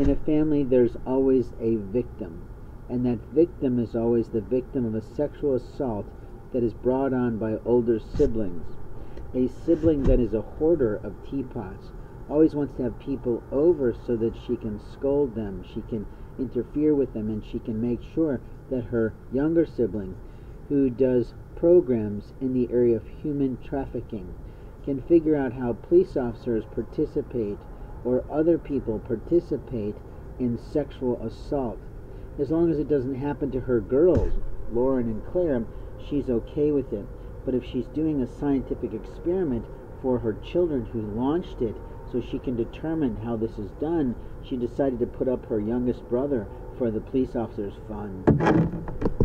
In a family, there's always a victim, and that victim is always the victim of a sexual assault that is brought on by older siblings. A sibling that is a hoarder of teapots always wants to have people over so that she can scold them, she can interfere with them, and she can make sure that her younger sibling, who does programs in the area of human trafficking, can figure out how police officers participate or other people participate in sexual assault. As long as it doesn't happen to her girls, Lauren and Claire, she's okay with it. But if she's doing a scientific experiment for her children who launched it so she can determine how this is done, she decided to put up her youngest brother for the police officer's fund.